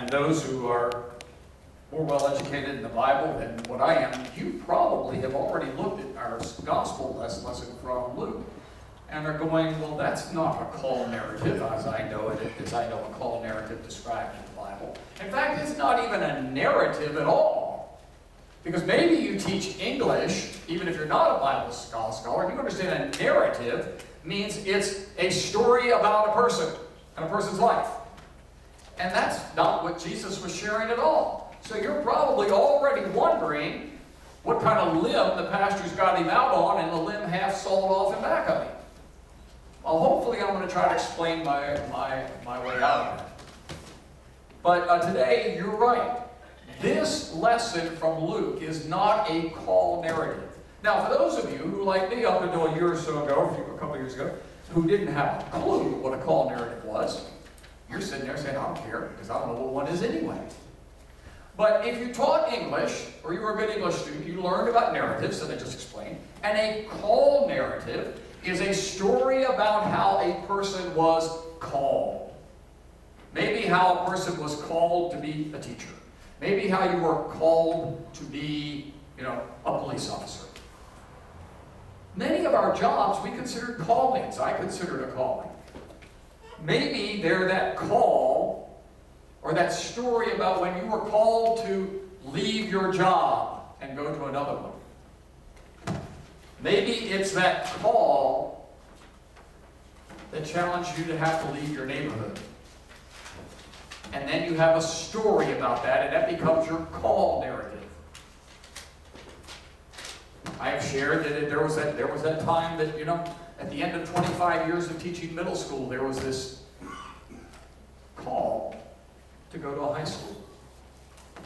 And those who are more well educated in the Bible than what I am, you probably have already looked at our gospel lesson from Luke and are going, well, that's not a call narrative as I know it, as I know a call narrative described in the Bible. In fact, it's not even a narrative at all. Because maybe you teach English, even if you're not a Bible scholar, you understand a narrative means it's a story about a person and a person's life. And that's not what Jesus was sharing at all. So you're probably already wondering what kind of limb the pastor's got him out on and the limb half sawed off and back of him. Well, hopefully I'm going to try to explain my, my, my way out of it. But uh, today, you're right. This lesson from Luke is not a call narrative. Now, for those of you who, like me, up until a year or so ago, a couple years ago, who didn't have a clue what a call narrative was, you're sitting there saying, I don't care, because I don't know what one is anyway. But if you taught English, or you were a good English student, you learned about narratives that I just explained, and a call narrative is a story about how a person was called. Maybe how a person was called to be a teacher. Maybe how you were called to be, you know, a police officer. Many of our jobs we consider callings. I consider a calling. Maybe they're that call or that story about when you were called to leave your job and go to another one. Maybe it's that call that challenged you to have to leave your neighborhood. And then you have a story about that, and that becomes your call narrative. I have shared that there was that there was that time that you know at the end of 25 years of teaching middle school, there was this call to go to a high school.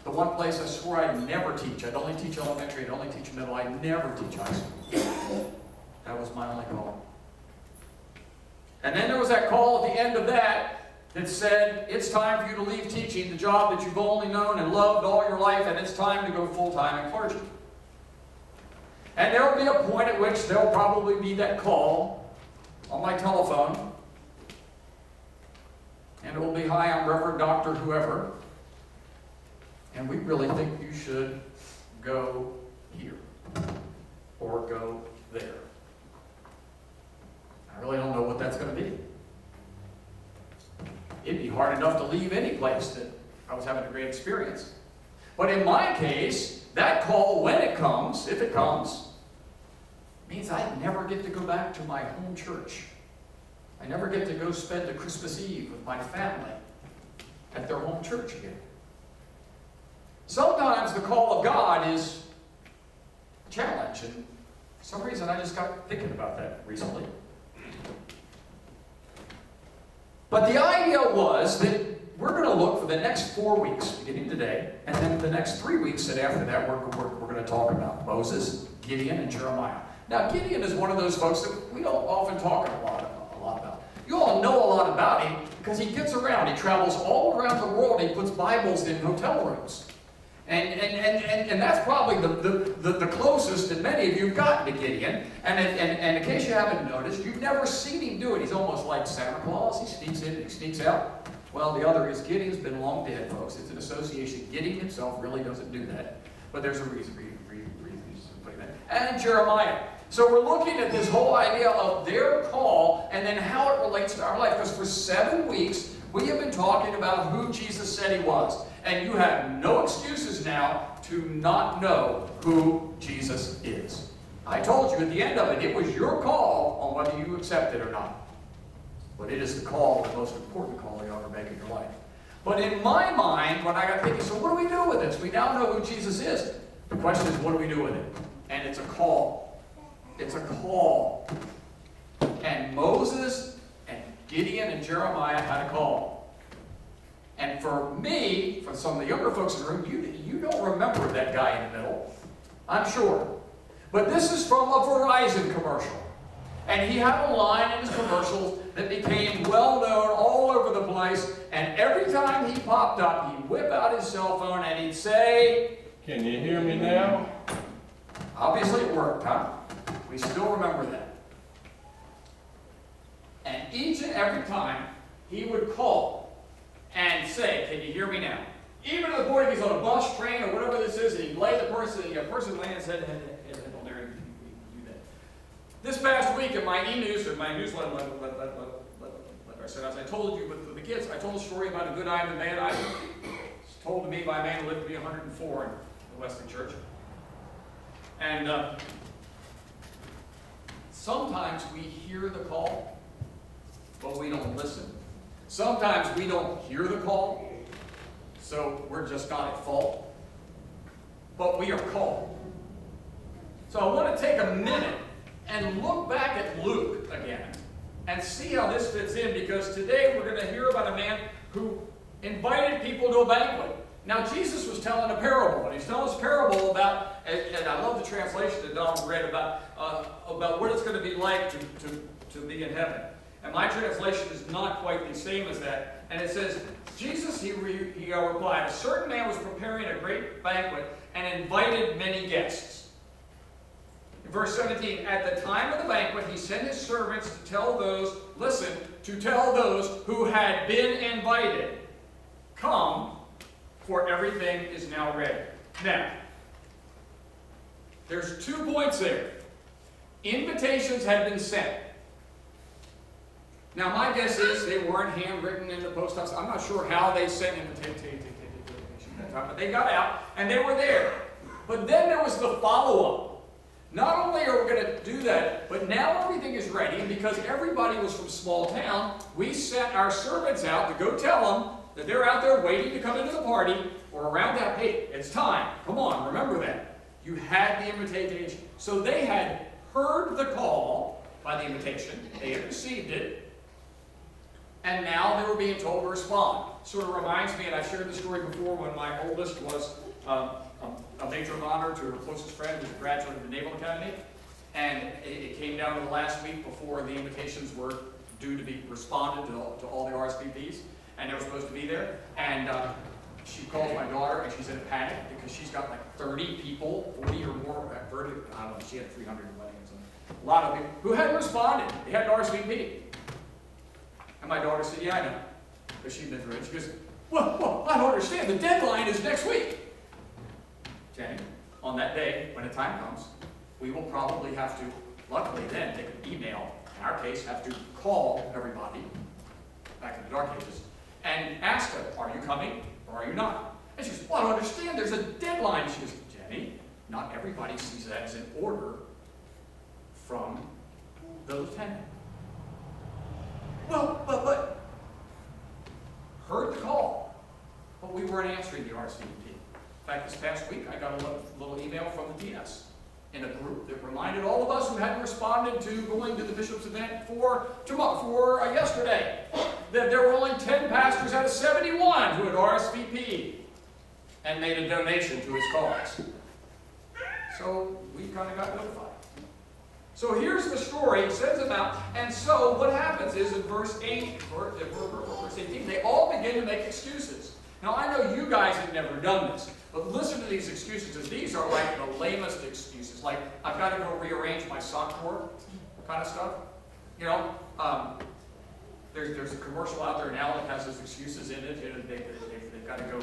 The one place I swore I'd never teach. I'd only teach elementary, I'd only teach middle, I'd never teach high school. That was my only call. And then there was that call at the end of that that said, it's time for you to leave teaching the job that you've only known and loved all your life, and it's time to go full time in clergy. And there will be a point at which there'll probably be that call on my telephone. And it will be, hi, I'm Reverend Dr. Whoever. And we really think you should go here or go there. I really don't know what that's going to be. It'd be hard enough to leave any place that I was having a great experience. But in my case, that call, when it comes, if it comes, means I never get to go back to my home church. I never get to go spend a Christmas Eve with my family at their home church again. Sometimes the call of God is a challenge, and for some reason I just got thinking about that recently. But the idea was that we're going to look for the next four weeks, beginning today, and then the next three weeks, and after that, we're, we're, we're going to talk about Moses, Gideon, and Jeremiah. Now, Gideon is one of those folks that we don't often talk a lot, a lot about. You all know a lot about him because he gets around. He travels all around the world. He puts Bibles in hotel rooms. And, and, and, and, and that's probably the, the, the, the, closest that many of you have gotten to Gideon. And, and, and in case you haven't noticed, you've never seen him do it. He's almost like Santa Claus. He sneaks in, and he sneaks out. Well, the other is Gideon's been long dead, folks. It's an association. Gideon himself really doesn't do that. But there's a reason, reason, reason, reason for that. And Jeremiah. So we're looking at this whole idea of their call and then how it relates to our life. Because for seven weeks, we have been talking about who Jesus said he was. And you have no excuses now to not know who Jesus is. I told you at the end of it, it was your call on whether you accept it or not. But it is the call, the most important call you ever make in your life. But in my mind, when I got thinking, so what do we do with this? We now know who Jesus is. The question is, what do we do with it? And it's a call. It's a call. And Moses and Gideon and Jeremiah had a call. And for me, for some of the younger folks in the room, you, you don't remember that guy in the middle. I'm sure. But this is from a Verizon commercial. And he had a line in his commercials that became well known all over the place. And every time he popped up, he'd whip out his cell phone and he'd say, Can you hear me now? Obviously it worked, huh? We still remember that. And each and every time he would call and say, can you hear me now? Even to the point if he's on a bus, train, or whatever this is, and he'd lay the person, the person his head, head, head, head on there, and he can do that. This past week in my e-news, or my newsletter, let, let, let, let, I said, as I told you, for the kids, I told a story about a good eye and a bad eye. It's told to me by a man who lived to be 104 in the Wesley Church. And uh, sometimes we hear the call, but we don't listen. Sometimes we don't hear the call, so we're just not at fault. But we are called. So I want to take a minute and look back at Luke again and see how this fits in because today we're going to hear about a man who invited people to a banquet. Now, Jesus was telling a parable, and he's telling a parable about, and, and I love the translation that Don read about, uh, about what it's going to be like to, to, to be in heaven. And my translation is not quite the same as that. And it says, Jesus, he, re, he replied, a certain man was preparing a great banquet and invited many guests. Verse 17, at the time of the banquet, he sent his servants to tell those, listen, to tell those who had been invited, come, for everything is now ready. Now, there's two points there. Invitations had been sent. Now, my guess is they weren't handwritten in the post office. I'm not sure how they sent invitations but they got out and they were there. But then there was the follow-up. Not only are we going to do that, but now everything is ready, and because everybody was from small town, we sent our servants out to go tell them that they're out there waiting to come into the party, or around that, hey, it's time. Come on, remember that. You had the invitation. So they had heard the call by the invitation, they had received it, and now they were being told to respond. Sort of reminds me, and I've shared the story before when my oldest was um, a major of honor to her closest friend who's a graduate of the Naval Academy. And it, it came down to the last week before the invitations were due to be responded to all, to all the RSVPs, and they were supposed to be there. And uh, she calls my daughter, and she's in a panic because she's got like 30 people, 40 or more, uh, 30, I don't know, she had 300 weddings, a lot of people who hadn't responded. They had an RSVP. And my daughter said, yeah, I know, because she'd been through it. She goes, well, well, I don't understand. The deadline is next week. Jenny, on that day, when the time comes, we will probably have to, luckily then, take an email, in our case, have to call everybody, back in the dark ages, and ask them, are you coming or are you not? And she goes, well, I don't understand, there's a deadline. She goes, Jenny, not everybody sees that as an order from the lieutenant. Well, but, but, heard the call, but we weren't answering the RSVP. In fact, this past week, I got a little, little email from the DS in a group that reminded all of us who hadn't responded to going to the bishop's event for tomorrow, for uh, yesterday, that there were only 10 pastors out of 71 who had RSVP and made a donation to his cause. So we kind of got notified. So here's the story. It says about, and so what happens is in verse 8, verse 18, they all begin to make excuses. Now I know you guys have never done this, but listen to these excuses, because these are like the lamest excuses. Like, I've got to go rearrange my sock drawer, kind of stuff. You know, um, there's, there's a commercial out there now that has those excuses in it. You know, they, they, they've got to go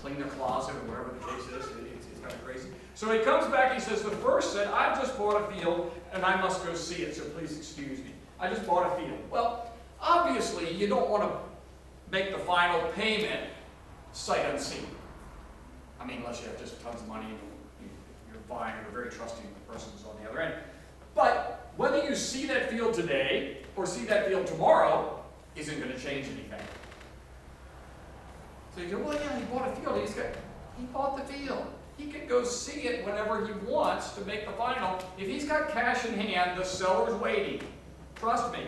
clean their closet or whatever the case is. It's, it's kind of crazy. So he comes back, he says, the first said, I've just bought a field and I must go see it, so please excuse me. I just bought a field. Well, obviously, you don't want to make the final payment sight unseen. I mean, unless you have just tons of money and you're buying a very trusting person who's on the other end. But whether you see that field today or see that field tomorrow isn't going to change anything. So you go, well, yeah, he bought a field. He's got, he bought the field. He can go see it whenever he wants to make the final. If he's got cash in hand, the seller's waiting. Trust me.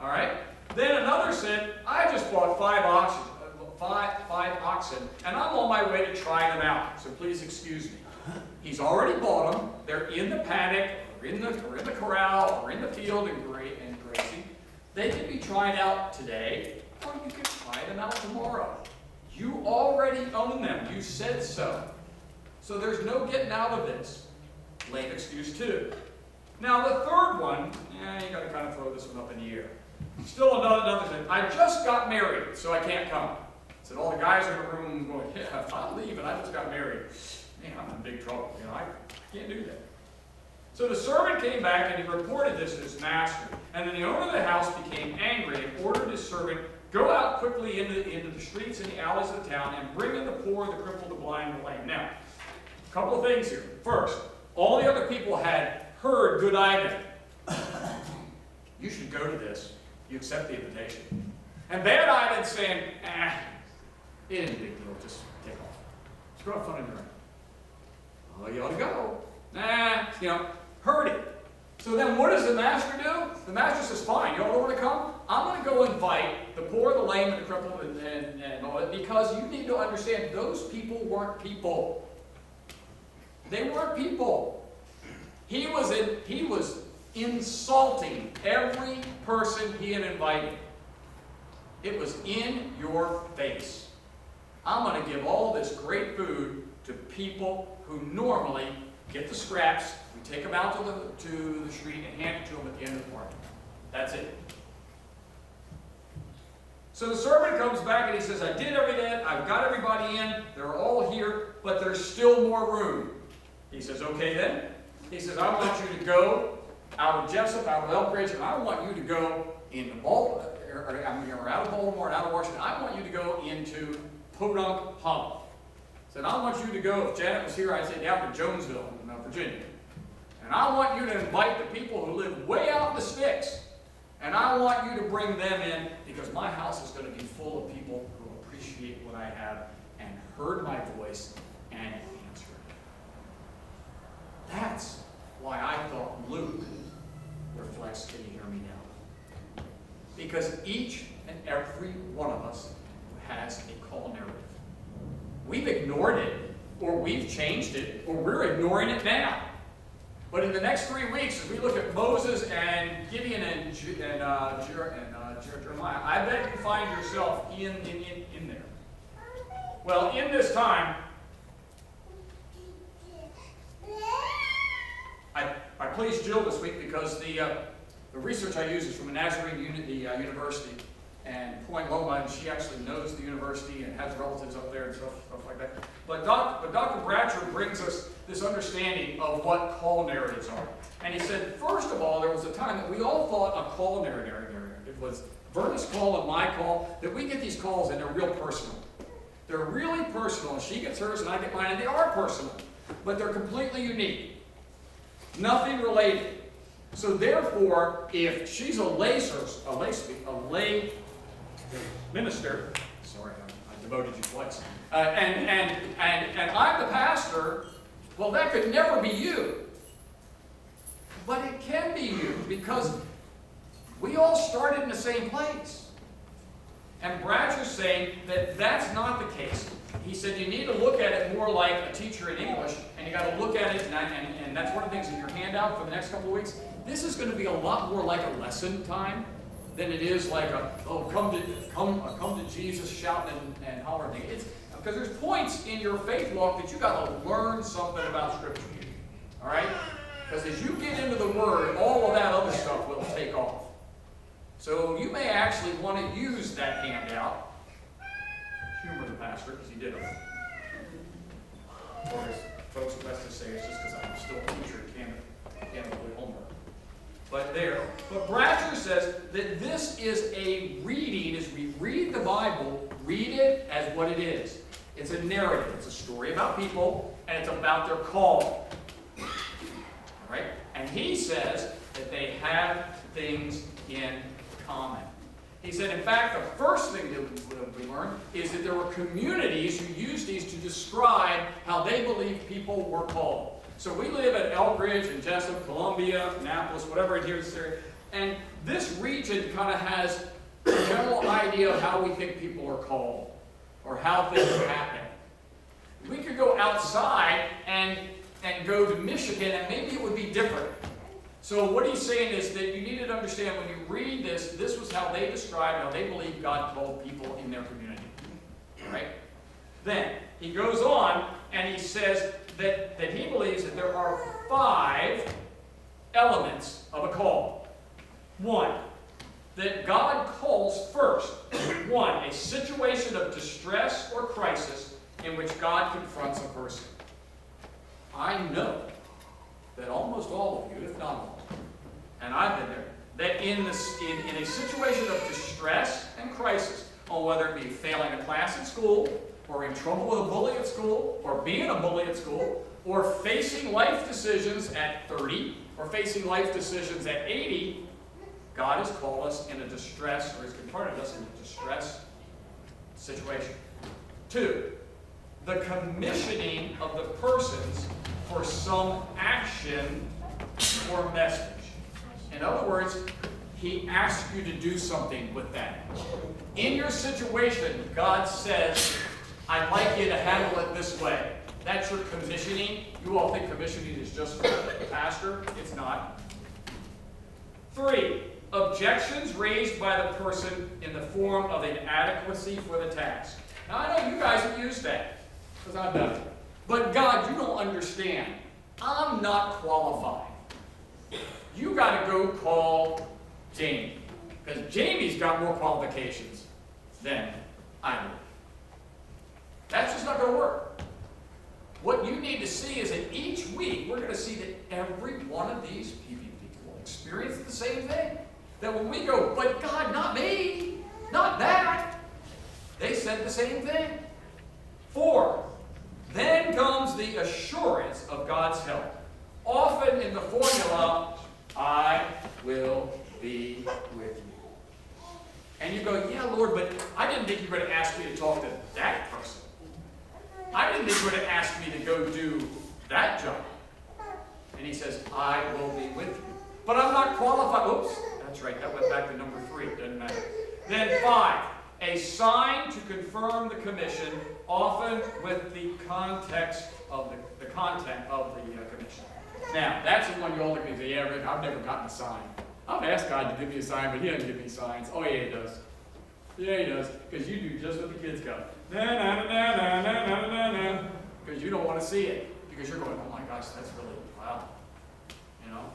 All right? Then another said, I just bought five oxen, five, five oxen, and I'm on my way to try them out. So please excuse me. He's already bought them. They're in the paddock, or in the, or in the corral, or in the field and, gra and grazing. They can be tried out today, or you can try them out tomorrow. You already own them. You said so. So there's no getting out of this. Lame excuse two. Now the third one, yeah, you got to kind of throw this one up in the air. Still another, another thing. I just got married, so I can't come. Said all the guys in the room going, yeah, if I leave and I just got married, man, I'm in big trouble. You know, I, I can't do that. So the servant came back and he reported this to his master. And then the owner of the house became angry and ordered his servant, Go out quickly into, into the streets and the alleys of the town and bring in the poor, the crippled, the blind, the lame. Now, couple of things here. First, all the other people had heard good Ivan. You should go to this. You accept the invitation. And bad Ivan saying, ah, it isn't a big deal, just take off. Just go have fun in your own. You ought to go. Nah, you know, heard it. So then what does the master do? The master says, fine, you all want to come? I'm going to go invite the poor, the lame, and the crippled, and, and, and all that, because you need to understand those people weren't people. They weren't people. He was, in, he was insulting every person he had invited. It was in your face. I'm going to give all this great food to people who normally get the scraps, we take them out to the, to the street and hand it to them at the end of the party. That's it. So the servant comes back and he says, I did everything, I've got everybody in, they're all here, but there's still more room. He says, okay then. He says, I want you to go out of Jessup, out of Elkridge, and I want you to go into Baltimore, or, I mean, or out of Baltimore and out of Washington. I want you to go into Podunk Hollow. Said, I want you to go, if Janet was here, I'd say down to Jonesville, in Virginia. And I want you to invite the people who live way out in the sticks. And I want you to bring them in because my house is going to be full of people who appreciate what I have and heard my voice and answered. That's why I thought Luke reflects, can you hear me now? Because each and every one of us has a call narrative. We've ignored it, or we've changed it, or we're ignoring it now. But in the next three weeks, as we look at Moses and Gideon and, and, uh, and uh, Jeremiah, I bet you find yourself in, in, in, in there. Well, in this time, I, I pleased Jill this week because the, uh, the research I use is from a Nazarene uni- the, uh, university and Point Loma, and she actually knows the university and has relatives up there and stuff, stuff like that. But, doc, but Dr. Bratcher brings us this understanding of what call narratives are. And he said, first of all, there was a time that we all thought a call narrative, it was Verna's call and my call, that we get these calls and they're real personal. They're really personal. And she gets hers and I get mine, and they are personal, but they're completely unique. Nothing related. So therefore, if she's a lay, a lay, a lay minister, sorry, I, I devoted you twice, uh, and, and, and, and I'm the pastor, well, that could never be you. But it can be you because we all started in the same place. And Bratcher's saying that that's not the case. He said you need to look at it more like a teacher in English, and you got to look at it, and, and, and that's one of the things in your handout for the next couple of weeks. This is going to be a lot more like a lesson time than it is like a, oh, come to, come, uh, come to Jesus shouting and, and hollering. It's, because there's points in your faith walk that you got to learn something about Scripture. All right? Because as you get into the Word, all of that other stuff will take off. So you may actually want to use that handout. Humor the pastor because he did it. Or as folks at Weston say, it's just because I'm still a teacher and can't, can't homework. But there. But Bratcher says that this is a reading, as we read the Bible, read it as what it is. It's a narrative. It's a story about people, and it's about their call. All right? And he says that they have things in common. He said, in fact, the first thing that we learned is that there were communities who used these to describe how they believed people were called. So we live at Elkridge and Jessup, Columbia, Annapolis, whatever in here this area, and this region kind of has a general idea of how we think people are called or how things happen. We could go outside and, and go to Michigan, and maybe it would be different. So what he's saying is that you need to understand when you read this, this was how they described how they believe God told people in their community. Right? Then he goes on and he says that, that he believes that there are five elements of a call. One, that God calls first. One, a situation of distress or crisis in which God confronts a person. I know that almost all of you, if not all, and I've been there, that in, this, in, in a situation of distress and crisis, on whether it be failing a class at school, or in trouble with a bully at school, or being a bully at school, or facing life decisions at 30, or facing life decisions at 80, God has called us in a distress, or has confronted us in a distress situation. Two, the commissioning of the persons for some action or message. In other words, he asks you to do something with that. In your situation, God says, I'd like you to handle it this way. That's your commissioning. You all think commissioning is just for the pastor. It's not. Three, objections raised by the person in the form of inadequacy for the task. Now, I know you guys have used that, because I've done it. But God, you don't understand. I'm not qualified. You got to go call Jamie, because Jamie's got more qualifications than I do. That's just not going to work. What you need to see is that each week we're going to see that every one of these PVP will experience the same thing. That when we go, but God, not me, not that, they said the same thing. Four, then comes the assurance of God's help. Often in the formula, I will be with you. And you go, yeah, Lord, but I didn't think you were going to ask me to talk to that person. I didn't think you were going to ask me to go do that job. And he says, I will be with you. But I'm not qualified. Oops, that's right. That went back to number three. It Doesn't matter. Then five, a sign to confirm the commission, often with the context of the, the content of the uh, commission. Now, that's the one you all look say, yeah, Rick, I've never gotten a sign. I've asked God to give me a sign, but He doesn't give me signs. Oh, yeah, He does. Yeah, He does. Because you do just what the kids go. Na na na na na na na na. Because you don't want to see it. Because you're going, oh my gosh, that's really wow. You know,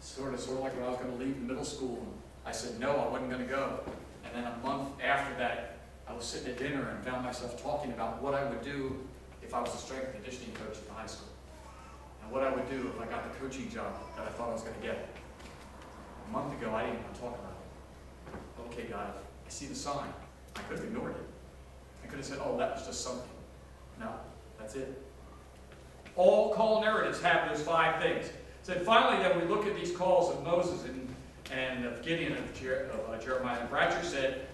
sort of, sort of like when I was going to leave middle school. I said no, I wasn't going to go. And then a month after that, I was sitting at dinner and found myself talking about what I would do if I was a strength conditioning coach in high school. What I would do if I got the coaching job that I thought I was going to get. A month ago, I didn't even talk about it. Okay, God, I see the sign. I could have ignored it. I could have said, oh, that was just something. No, that's it. All call narratives have those five things. So finally, then we look at these calls of Moses and, and of Gideon and of, Jer- of uh, Jeremiah. And Bratcher said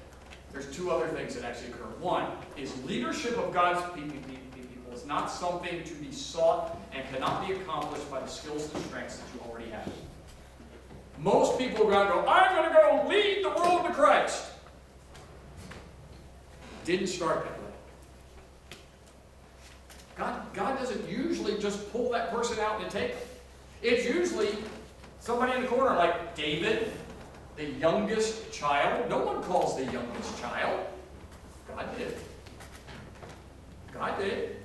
there's two other things that actually occur. One is leadership of God's people not something to be sought and cannot be accomplished by the skills and strengths that you already have. Most people to go, I'm going to go lead the world to Christ. Didn't start that way. God, God doesn't usually just pull that person out and take them. It's usually somebody in the corner like David, the youngest child. No one calls the youngest child. God did. God did.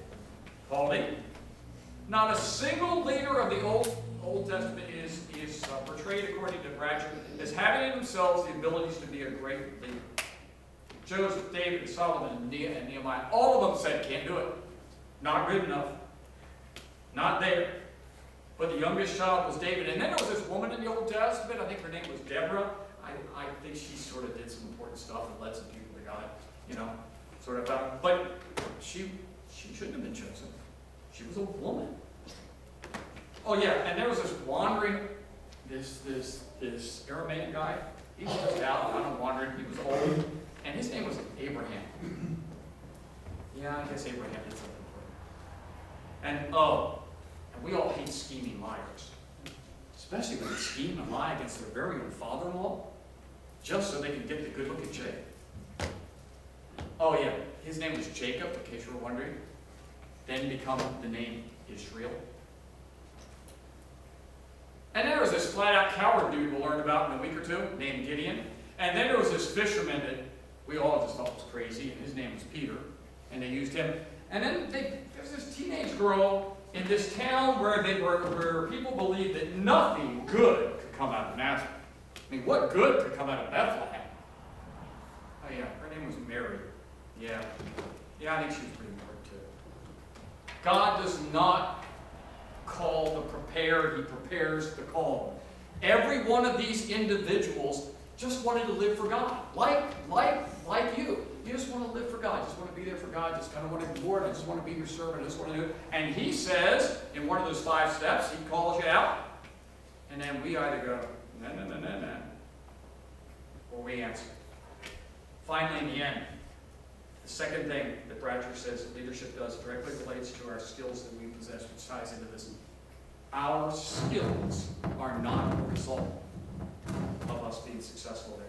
Not a single leader of the Old, Old Testament is, is uh, portrayed, according to Bratcher, as having in themselves the abilities to be a great leader. Joseph, David, Solomon, and Nehemiah, all of them said, can't do it. Not good enough. Not there. But the youngest child was David. And then there was this woman in the Old Testament, I think her name was Deborah. I, I think she sort of did some important stuff and led some people to God, you know, sort of. Uh, but she, she shouldn't have been chosen. She was a woman. Oh yeah, and there was this wandering, this this this Aramaic guy. He was just out, kind of wandering. He was old, and his name was Abraham. Yeah, I guess Abraham did something for him. And oh, and we all hate scheming liars. Especially when they scheme and lie against their very own father-in-law, just so they can get the good-looking chick. Oh yeah, his name was Jacob, in case you were wondering. Then become the name Israel. And there was this flat-out coward dude we'll learn about in a week or two, named Gideon. And then there was this fisherman that we all just thought was crazy, and his name was Peter. And they used him. And then they, was this teenage girl in this town where they were where people believed that nothing good could come out of Nazareth. I mean, what good could come out of Bethlehem? Oh yeah, her name was Mary. Yeah. Yeah, I think she was pretty. God does not call the prepared, He prepares the called. Every one of these individuals just wanted to live for God. Like, like, like you. You just want to live for God. You Just want to be there for God. Just kind of want to, Lord, I just want to be your servant. I just want to do it. And He says, in one of those five steps, He calls you out. And then we either go, no, no, no, no, no. Or we answer. Finally, in the end, second thing that Bratcher says that leadership does directly relates to our skills that we possess, which ties into this. Our skills are not a result of us being successful there.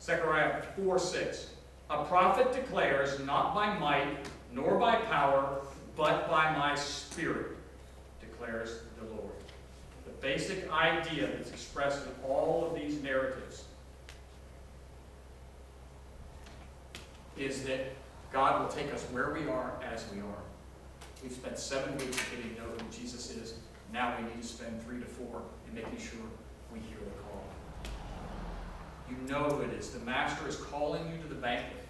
Zechariah 4 6. A prophet declares, not by might, nor by power, but by my spirit, declares the Lord. The basic idea that's expressed in all of these narratives is that God will take us where we are as we are. We've spent seven weeks getting to know who Jesus is. Now we need to spend three to four in making sure we hear the call. You know who it is. The Master is calling you to the banquet.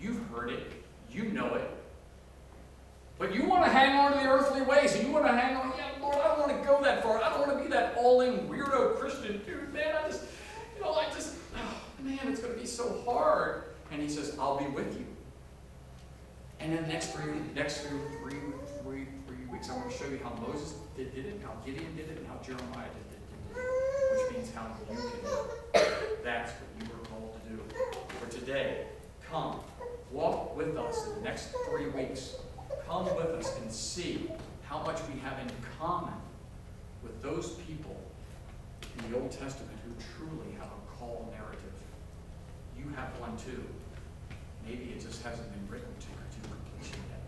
You've heard it. You know it. But you want to hang on to the earthly ways, and you want to hang on, yeah, Lord, I don't want to go that far. I don't want to be that all-in weirdo Christian dude, man. I just, you know, I just, oh, man, it's going to be so hard. And he says, I'll be with you. And then the next three, next three, three, three, three weeks, I want to show you how Moses did, did it, how Gideon did it, and how Jeremiah did it, did it, which means how you can do it. That's what you were called to do. For today, come, walk with us in the next three weeks. Come with us and see how much we have in common with those people in the Old Testament who truly have a call narrative. You have one too. Maybe it just hasn't been written to to completion yet.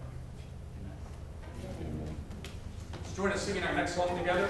Amen. Let's join us singing our next song together.